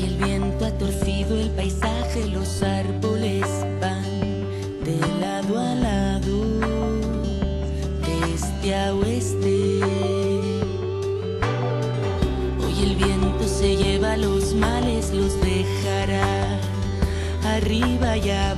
Y el viento ha torcido el paisaje, los árboles van de lado a lado, de este a oeste. Hoy el viento se lleva los males, los dejará arriba ya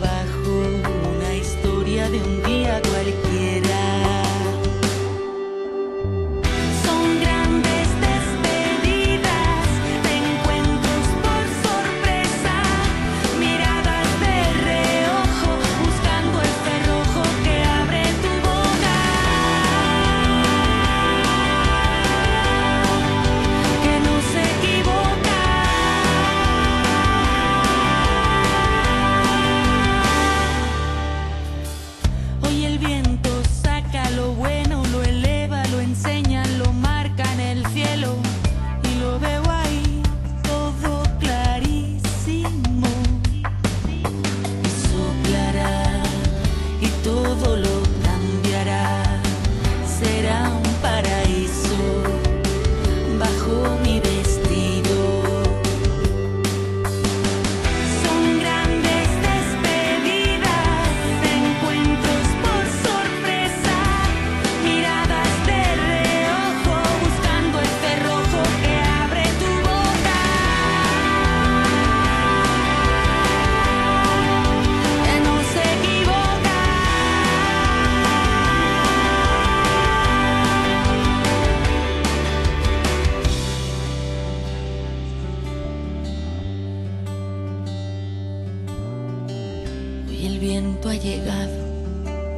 viento ha llegado,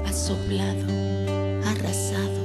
ha soplado, ha arrasado.